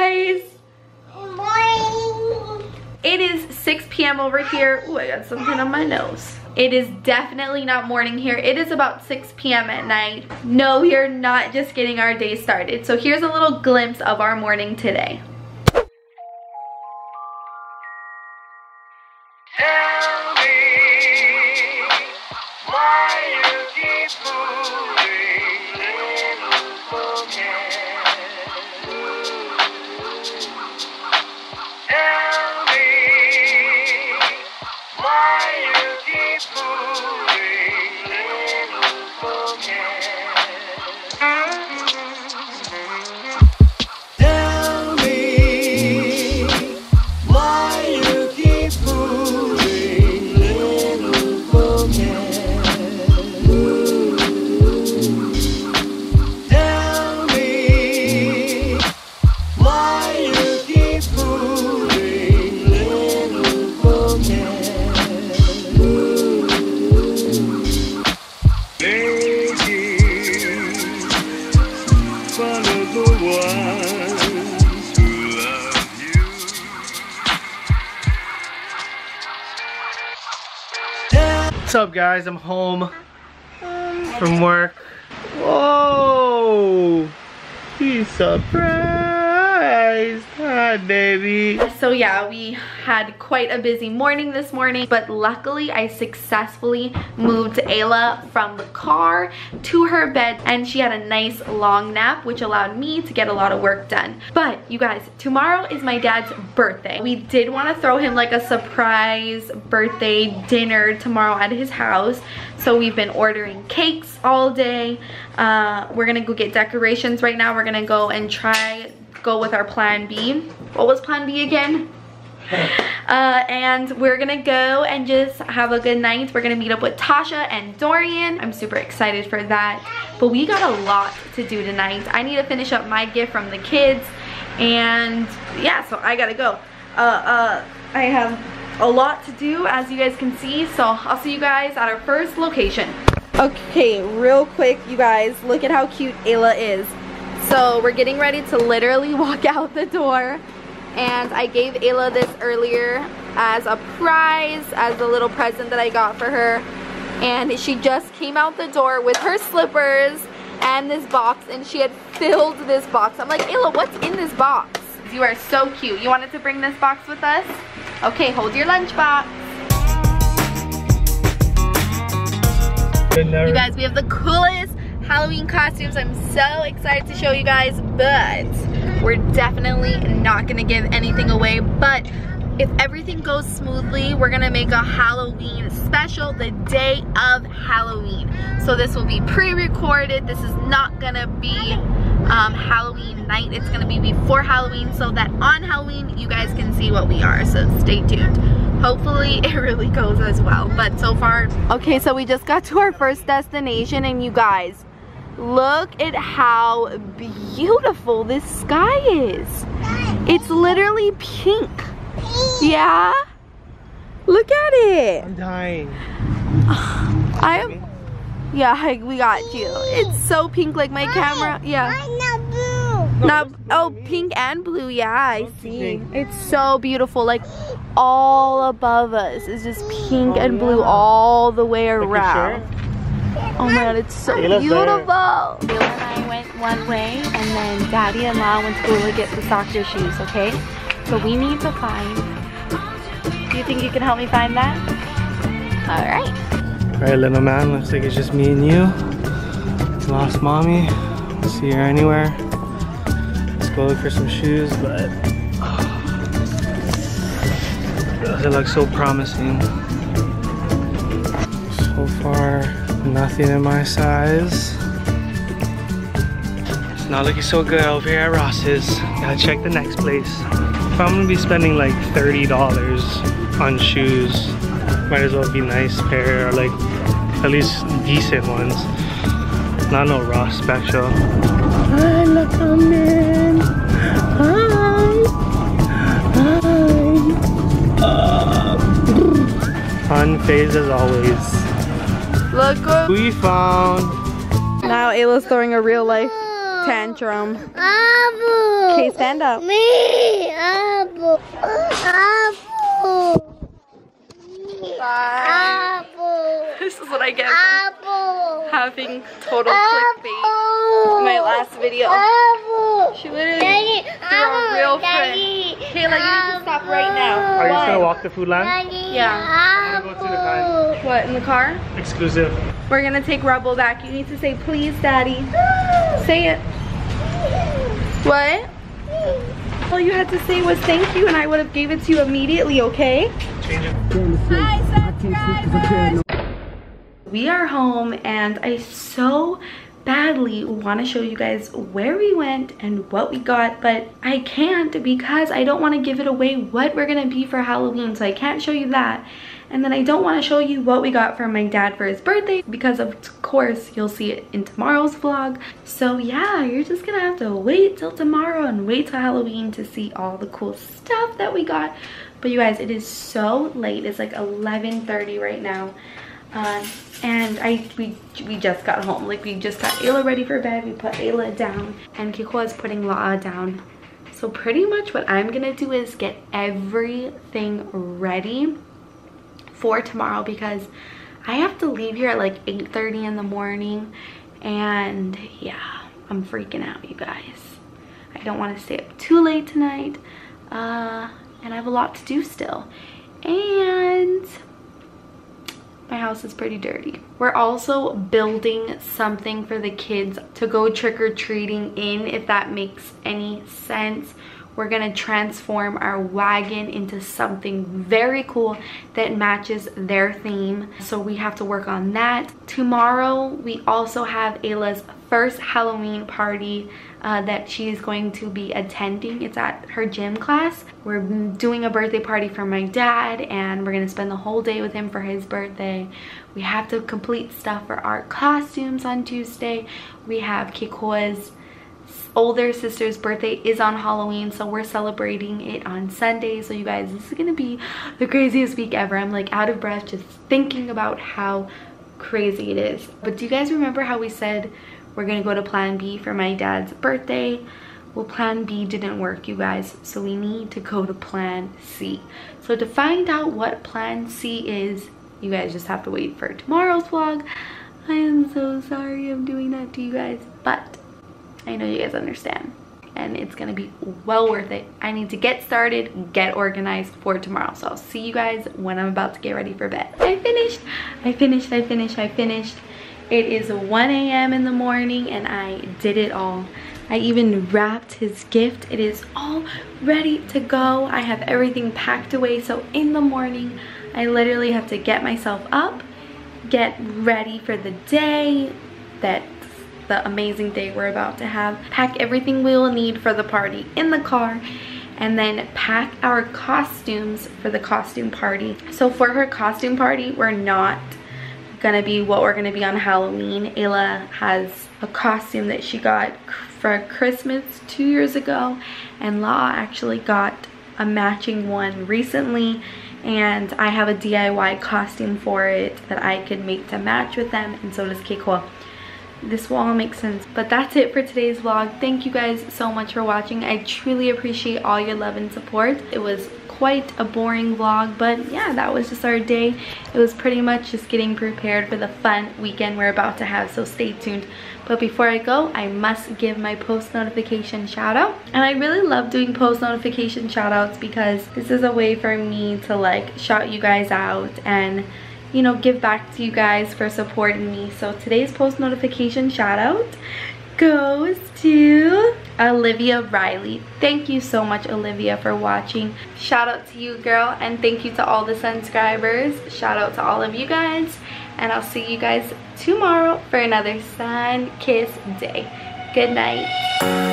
guys. Good morning. It is 6 p.m. over here. Oh, I got something on my nose. It is definitely not morning here. It is about 6 p.m. at night. No, we are not just getting our day started. So here's a little glimpse of our morning today. What's up guys? I'm home from work. Whoa! He's surprised. Hi baby. So yeah, we had quite a busy morning this morning, but luckily I successfully moved Ayla from the car to her bed and she had a nice long nap, which allowed me to get a lot of work done. But you guys, tomorrow is my dad's birthday. We did want to throw him like a surprise birthday dinner tomorrow at his house. So we've been ordering cakes all day. Uh, we're gonna go get decorations right now. We're gonna go and try go with our plan B. What was plan B again? Uh, and we're gonna go and just have a good night. We're gonna meet up with Tasha and Dorian. I'm super excited for that. But we got a lot to do tonight. I need to finish up my gift from the kids. And yeah, so I gotta go. Uh, uh, I have a lot to do as you guys can see. So I'll see you guys at our first location. Okay, real quick, you guys, look at how cute Ayla is. So we're getting ready to literally walk out the door. And I gave Ayla this earlier as a prize, as a little present that I got for her. And she just came out the door with her slippers and this box. And she had filled this box. I'm like, Ayla, what's in this box? You are so cute. You wanted to bring this box with us? Okay, hold your lunchbox. You guys, we have the coolest Halloween costumes. I'm so excited to show you guys, but we're definitely not gonna give anything away. But if everything goes smoothly, we're gonna make a Halloween special the day of Halloween. So this will be pre-recorded. This is not gonna be um, Halloween night. It's gonna be before Halloween so that on Halloween you guys can see what we are. So stay tuned. Hopefully it really goes as well. But so far, okay, so we just got to our first destination and you guys, look at how beautiful this sky is. It's literally pink. Yeah? Look at it. I'm dying. I'm, yeah, I- we got you. It's so pink like my camera, yeah. I'm not blue. Not, oh, pink and blue, yeah, I see. It's so beautiful, like all above us is just pink Oh, and blue yeah. all the way around. Shirt? Oh my god, it's so Ayla's beautiful. there. Ayla and I went one way and then daddy and mom went to go to get the soccer shoes, okay? So we need to find, do you think you can help me find that? All right. Alright, little man, looks like it's just me and you. Lost mommy. See her anywhere. Let's go look for some shoes, but doesn't look so promising. So far, nothing in my size. It's not looking so good over here at Ross's. Gotta check the next place. If I'm gonna be spending like $30 on shoes, might as well be nice pair or like at least decent ones. Not no Ross special. Hi, look coming. Hi. Hi. Unfazed as always. Look what We found Now Ayla's throwing a real life tantrum. Apple. Okay, stand up. Me. Apple. Apple. Apple. This is what I get for Apple. having total clickbait. Apple. My last video. Apple. She literally Daddy. threw a real friend. Daddy. Kayla, you need to stop right now. Are you just gonna walk the food line? Yeah. I'm gonna go to the car. What, in the car? Exclusive. We're gonna take Rebel back. You need to say please, daddy. Say it. What? All you had to say was thank you and I would have gave it to you immediately, okay? Change it. We are home and I so badly want to show you guys where we went and what we got but I can't because I don't want to give it away what we're gonna be for Halloween so I can't show you that. And then I don't want to show you what we got for my dad for his birthday because of course you'll see it in tomorrow's vlog. So yeah you're just gonna have to wait till tomorrow and wait till Halloween to see all the cool stuff that we got. But you guys it is so late. It's like 11:30 right now um, and I we we just got home. Like we just got Ayla ready for bed. We put Ayla down, and Kikoa is putting La'a down. So pretty much what I'm gonna do is get everything ready for tomorrow because I have to leave here at like 8:30 in the morning, and yeah, I'm freaking out, you guys. I don't want to stay up too late tonight, uh, and I have a lot to do still, and my house is pretty dirty. We're also building something for the kids to go trick-or-treating in, if that makes any sense. We're gonna transform our wagon into something very cool that matches their theme. So we have to work on that. Tomorrow, we also have Ayla's first Halloween party uh, that is going to be attending. It's at her gym class. We're doing a birthday party for my dad and we're gonna spend the whole day with him for his birthday. We have to complete stuff for our costumes on Tuesday. We have Kikoa's older sister's birthday is on Halloween, so we're celebrating it on Sunday. So you guys, this is gonna be the craziest week ever. I'm like out of breath just thinking about how crazy it is. But do you guys remember how we said we're gonna go to plan B for my dad's birthday? Well, plan B didn't work, you guys, so we need to go to plan C. So to find out what plan C is, you guys just have to wait for tomorrow's vlog. I am so sorry I'm doing that to you guys, but I know you guys understand and it's gonna be well worth it. I need to get started, get organized for tomorrow. So I'll see you guys when I'm about to get ready for bed. I finished, I finished, I finished, I finished. It is 1 a.m. in the morning and I did it all. I even wrapped his gift. It is all ready to go. I have everything packed away. So in the morning, I literally have to get myself up, get ready for the day that the amazing day we're about to have. Pack everything we will need for the party in the car and then pack our costumes for the costume party. So for her costume party, we're not gonna be what we're gonna be on Halloween. Ayla has a costume that she got for Christmas two years ago and La'a actually got a matching one recently and I have a DIY costume for it that I could make to match with them and so does Kikoa this will all make sense. But that's it for today's vlog. Thank you guys so much for watching. I truly appreciate all your love and support. It was quite a boring vlog but yeah that was just our day. It was pretty much just getting prepared for the fun weekend we're about to have so stay tuned. But before i go i must give my post notification shout out. And i really love doing post notification shout outs because this is a way for me to like shout you guys out and you know, give back to you guys for supporting me. So today's post notification shout out goes to Olivia Riley. Thank you so much, Olivia, for watching. Shout out to you, girl, and thank you to all the subscribers. Shout out to all of you guys, and I'll see you guys tomorrow for another sun kiss day. Good night.